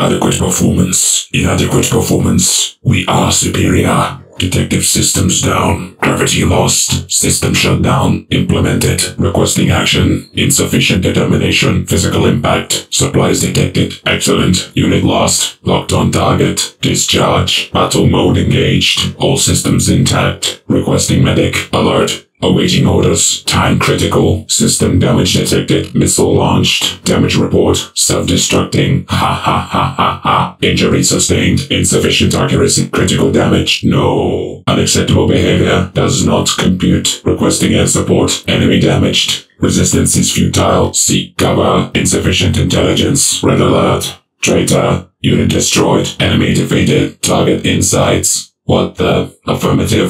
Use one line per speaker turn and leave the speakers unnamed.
Adequate performance. Inadequate performance. We are superior. Detective systems down. Gravity lost. System shut down. Implemented. Requesting action. Insufficient determination. Physical impact. Supplies detected. Excellent. Unit lost. Locked on target. Discharge. Battle mode engaged. All systems intact. Requesting medic. Alert. Awaiting orders. Time critical. System damage detected. Missile launched. Damage report. Self-destructing. Ha ha ha ha ha. Injury sustained. Insufficient accuracy. Critical damage. No. Unacceptable behavior. Does not compute. Requesting air support. Enemy damaged. Resistance is futile. Seek cover. Insufficient intelligence. Red alert. Traitor. Unit destroyed. Enemy defeated. Target insights. What the? Affirmative.